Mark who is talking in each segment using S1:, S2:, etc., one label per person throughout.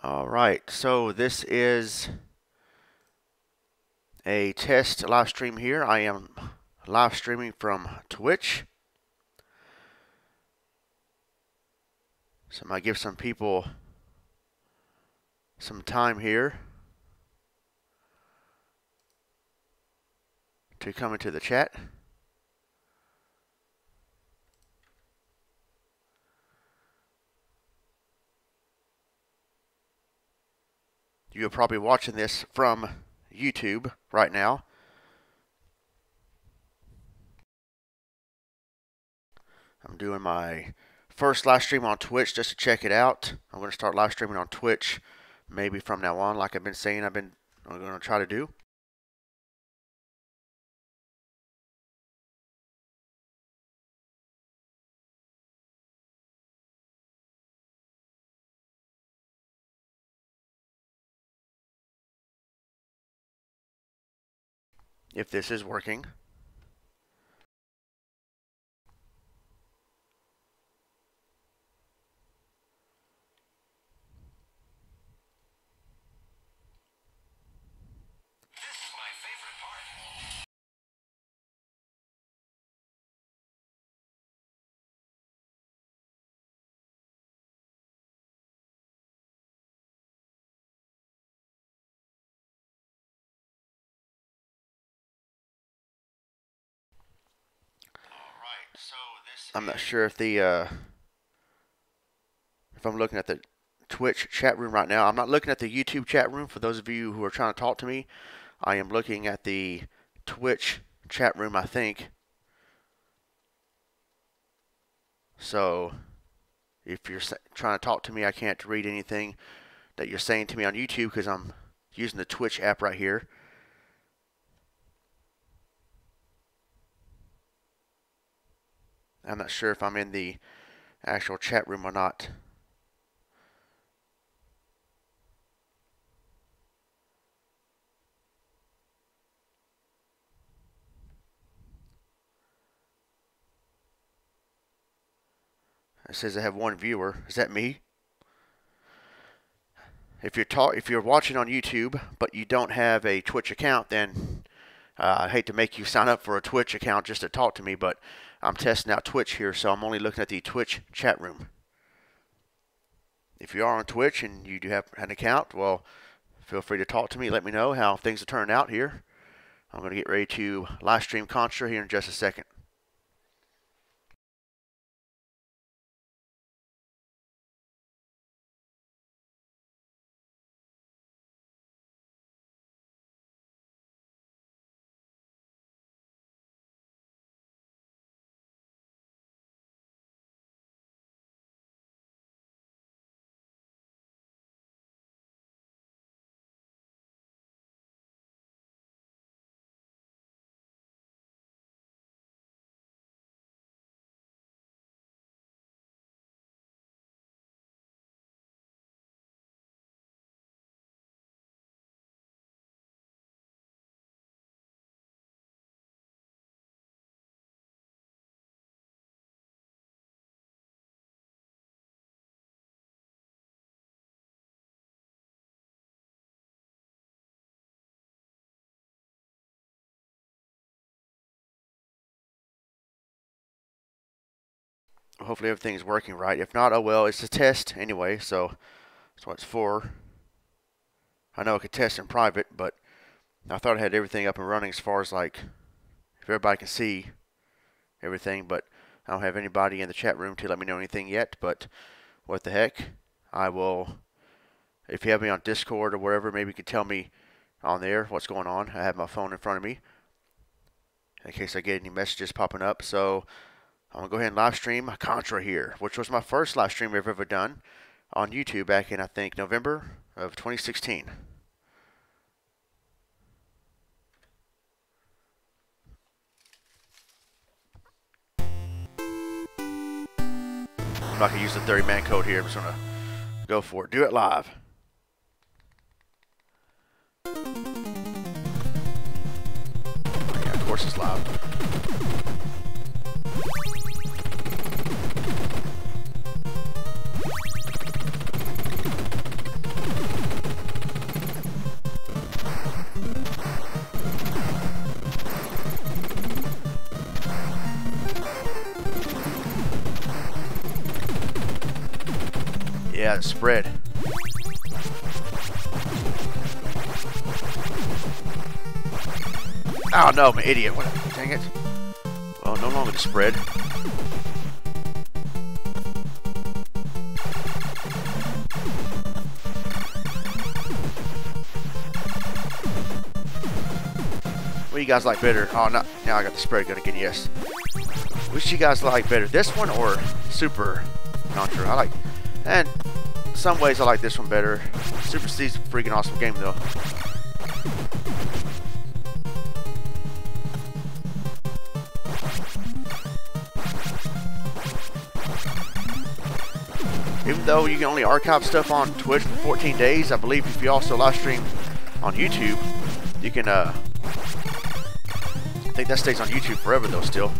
S1: All right, so this is a test live stream here. I am live streaming from Twitch. So I might give some people some time here to come into the chat. You're probably watching this from YouTube right now. I'm doing my first live stream on Twitch just to check it out. I'm going to start live streaming on Twitch maybe from now on, like I've been saying I've been I'm going to try to do. If this is working. I'm not sure if the uh, if I'm looking at the Twitch chat room right now. I'm not looking at the YouTube chat room. For those of you who are trying to talk to me, I am looking at the Twitch chat room. I think. So, if you're trying to talk to me, I can't read anything that you're saying to me on YouTube because I'm using the Twitch app right here. I'm not sure if I'm in the actual chat room or not. It says I have one viewer. Is that me? If you're talk if you're watching on YouTube but you don't have a Twitch account, then uh, I hate to make you sign up for a Twitch account just to talk to me, but I'm testing out Twitch here, so I'm only looking at the Twitch chat room. If you are on Twitch and you do have an account, well, feel free to talk to me. Let me know how things are turning out here. I'm going to get ready to live stream Contra here in just a second. Hopefully everything's working right. If not, oh well, it's a test anyway, so that's what it's for. I know I could test in private, but I thought I had everything up and running as far as like if everybody can see everything, but I don't have anybody in the chat room to let me know anything yet, but what the heck. I will, if you have me on Discord or wherever, maybe you can tell me on there what's going on. I have my phone in front of me in case I get any messages popping up. So I'm to go ahead and live stream Contra here, which was my first live stream I've ever done on YouTube back in, I think, November of 2016. I'm not to use the 30-man code here. I'm just to go for it. Do it live. Yeah, of course it's live. Yeah, spread. Oh no, I'm an idiot. What, dang it. Oh, no longer the spread. What do you guys like better? Oh, no, now I got the spread going again, yes. Which you guys like better, this one or Super Contra? I like, and some ways I like this one better. Super C's a freaking awesome game though. Even though you can only archive stuff on Twitch for 14 days, I believe if you also live stream on YouTube, you can, uh, I think that stays on YouTube forever though still.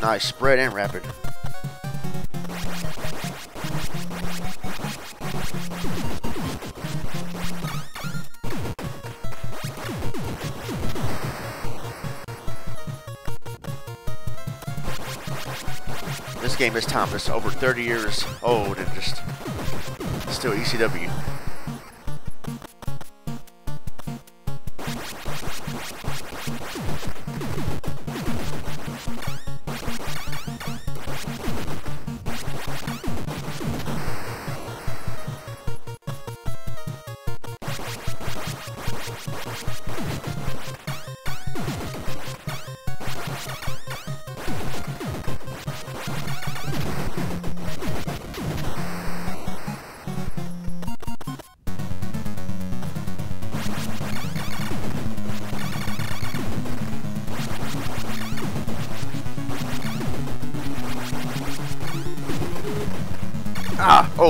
S1: Nice spread and rapid. This game is timeless, over 30 years old and just still ECW.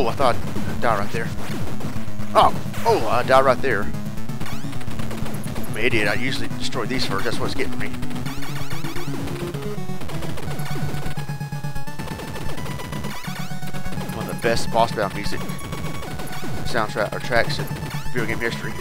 S1: Oh, I thought I'd die right there. Oh! Oh, I died right there. I'm an idiot. I usually destroy these first. That's what's getting me. One of the best boss battle music soundtrack or tracks in video game history.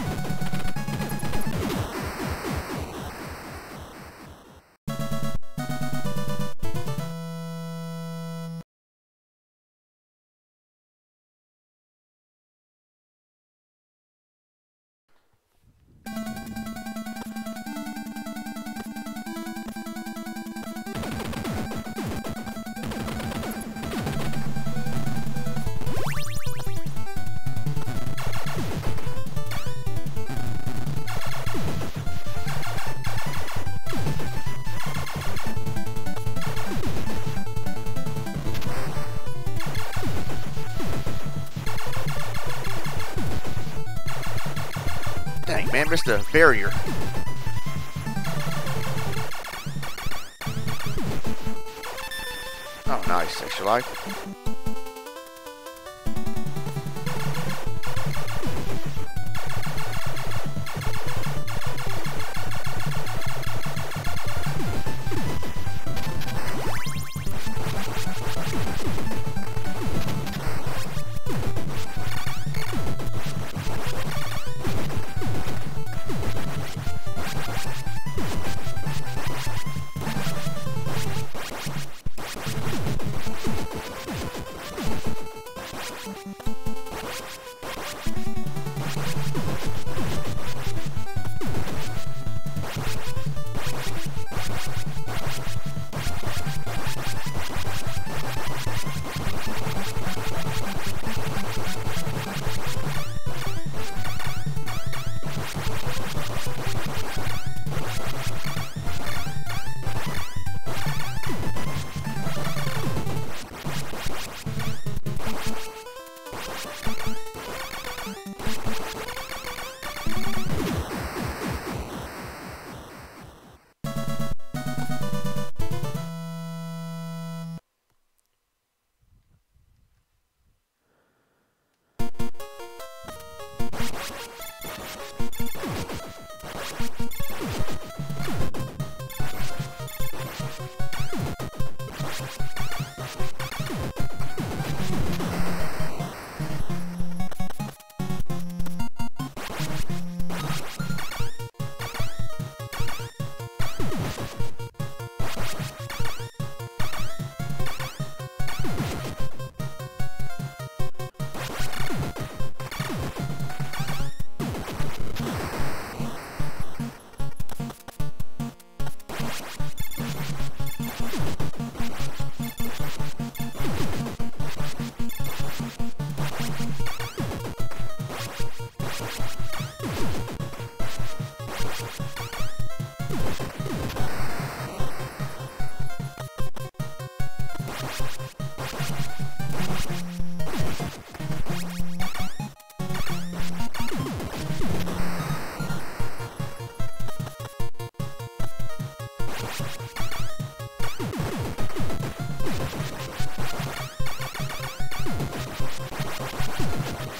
S1: Missed a barrier. Oh, nice. Extra life.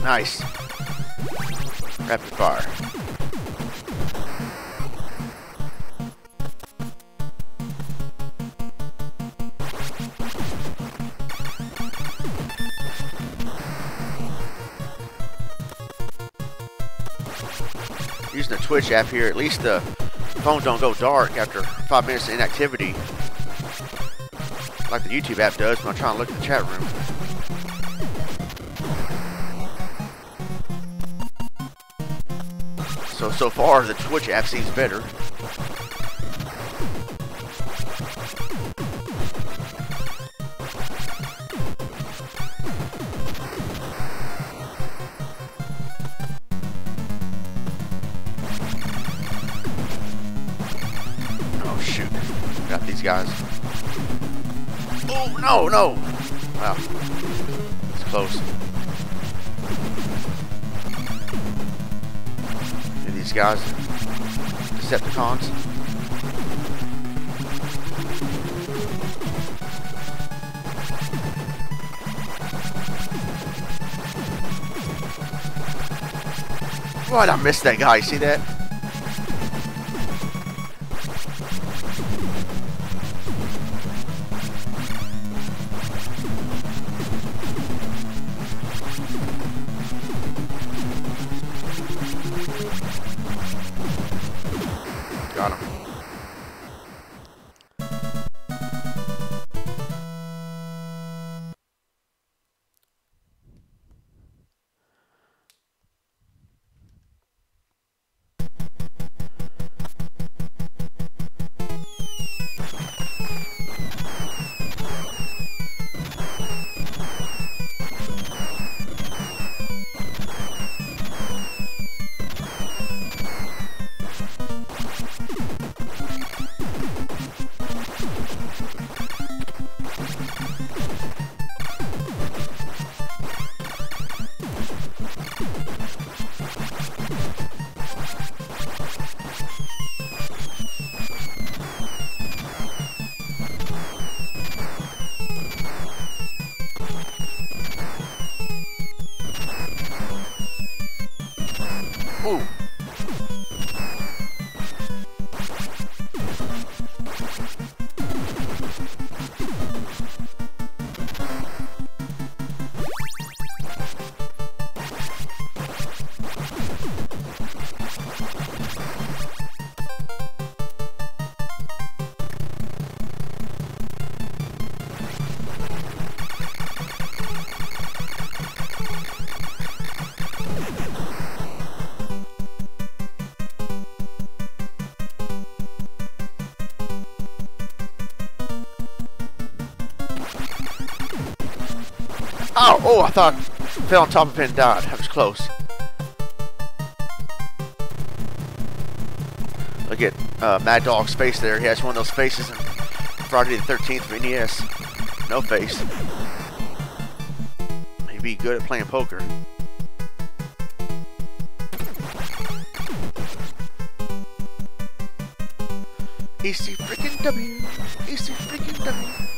S1: Nice. Rapid fire. Using the Twitch app here, at least the phone don't go dark after five minutes of inactivity like the YouTube app does when I'm trying to look at the chat room. So, so far, the Twitch app seems better. Oh, shoot. Got these guys. Oh, no, no. Wow. It's close. These guys, Decepticons. What? I missed that guy. See that? Ooh. Oh, I thought fell on top of it and died. That was close. Look at uh, Mad Dog's face there. He has one of those faces in Friday the 13th for NES. No face. He'd be good at playing poker. Easy freaking W. Easy freaking W.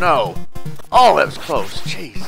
S1: no. Oh, that was close. Jeez.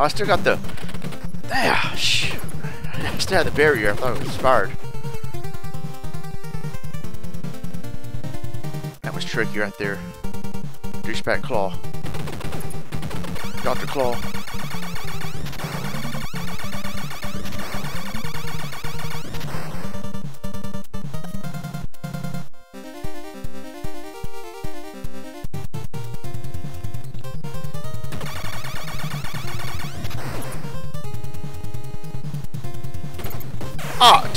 S1: Oh, I still got the... Ah, shoot. I still had the barrier. I thought it was expired. That was tricky right there. Douchebag Claw. Dr. Claw.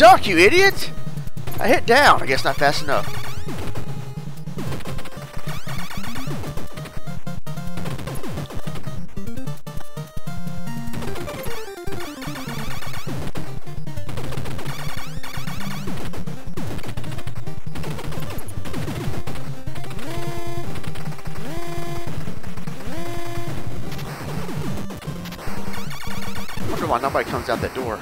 S1: Duck, you idiot! I hit down. I guess not fast enough. wonder why nobody comes out that door.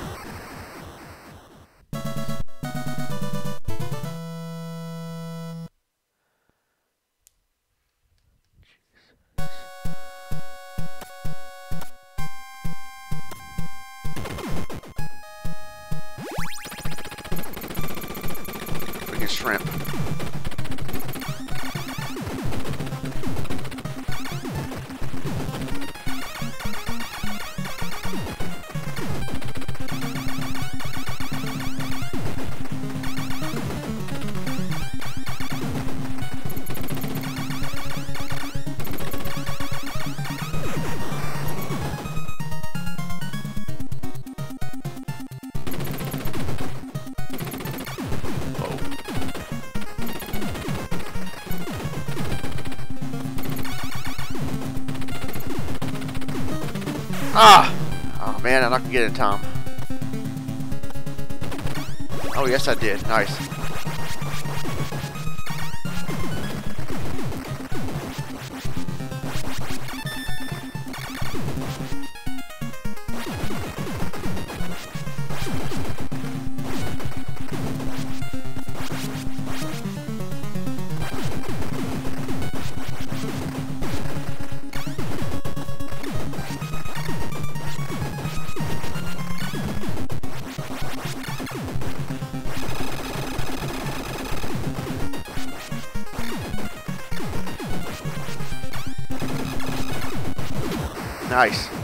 S1: Ah! Oh man, I'm not gonna get it, Tom. Oh yes, I did. Nice. Nice.